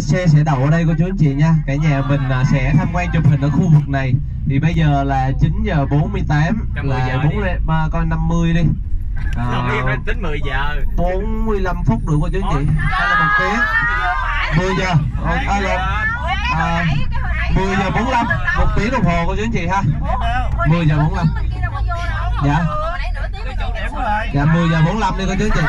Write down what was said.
xe sẽ đậu ở đây cô chú anh chị nha. Cả nhà mình à, sẽ tham quan chụp hình ở khu vực này. Thì bây giờ là 9 giờ 48 là đi. 4 lê- mà coi 50 đi. Không biết à, phải tính 10 giờ. 45 phút được cô chú anh chị. Hay là một tiếng. 10 giờ. Ờ, à, à, 10 giờ 45 một tiếng đồng hồ cô chú anh chị ha. 10 giờ. 45 dạ. Dạ 10 giờ 45 đi cô chú anh chị.